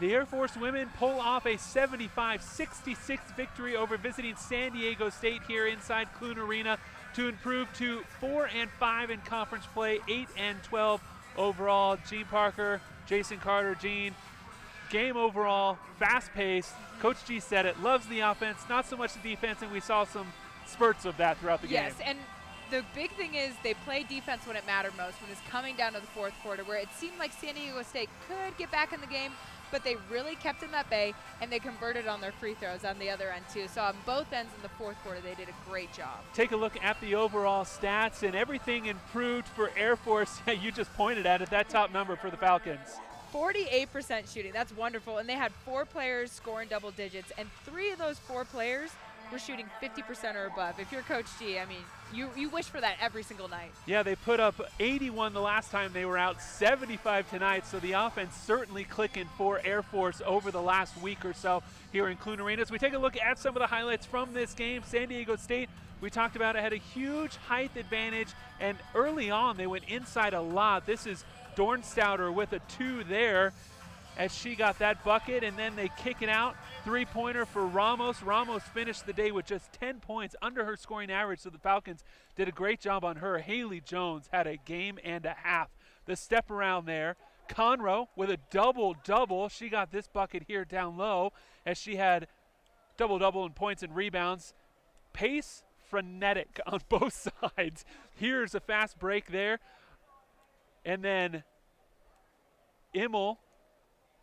The Air Force women pull off a 75 66 victory over visiting San Diego State here inside Clune Arena to improve to 4 and 5 in conference play, 8 and 12 overall. Gene Parker, Jason Carter, Gene. Game overall, fast paced. Coach G said it, loves the offense, not so much the defense, and we saw some spurts of that throughout the yes, game. Yes, and the big thing is they play defense when it mattered most, when it's coming down to the fourth quarter, where it seemed like San Diego State could get back in the game, but they really kept in that bay and they converted on their free throws on the other end too. So on both ends in the fourth quarter, they did a great job. Take a look at the overall stats and everything improved for Air Force. you just pointed at it, that top number for the Falcons. 48% shooting, that's wonderful. And they had four players scoring double digits, and three of those four players were shooting 50% or above. If you're Coach G, I mean, you, you wish for that every single night. Yeah, they put up 81 the last time they were out, 75 tonight. So the offense certainly clicking for Air Force over the last week or so here in Clune Arena. As we take a look at some of the highlights from this game, San Diego State, we talked about it, had a huge height advantage, and early on they went inside a lot. This is Dornstouter with a two there as she got that bucket, and then they kick it out. Three pointer for Ramos. Ramos finished the day with just 10 points under her scoring average, so the Falcons did a great job on her. Haley Jones had a game and a half. The step around there. Conroe with a double double. She got this bucket here down low as she had double double in points and rebounds. Pace frenetic on both sides. Here's a fast break there. And then Immel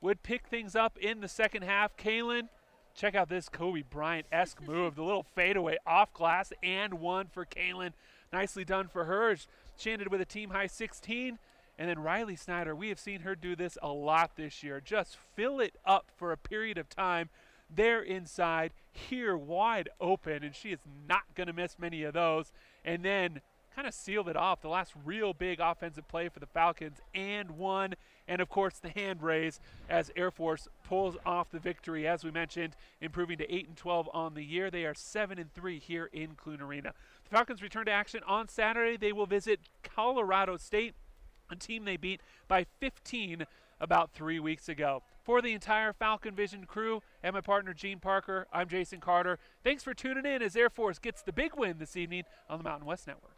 would pick things up in the second half. Kalen, check out this Kobe Bryant esque move. The little fadeaway off glass and one for Kalen. Nicely done for her. She ended with a team high 16. And then Riley Snyder, we have seen her do this a lot this year. Just fill it up for a period of time. There inside, here wide open, and she is not going to miss many of those. And then kind of sealed it off. The last real big offensive play for the Falcons and one. And of course, the hand raise as Air Force pulls off the victory. As we mentioned, improving to 8 and 12 on the year. They are 7 and 3 here in Clune Arena. The Falcons return to action on Saturday. They will visit Colorado State, a team they beat by 15 about three weeks ago. For the entire Falcon Vision crew and my partner Gene Parker, I'm Jason Carter. Thanks for tuning in as Air Force gets the big win this evening on the Mountain West Network.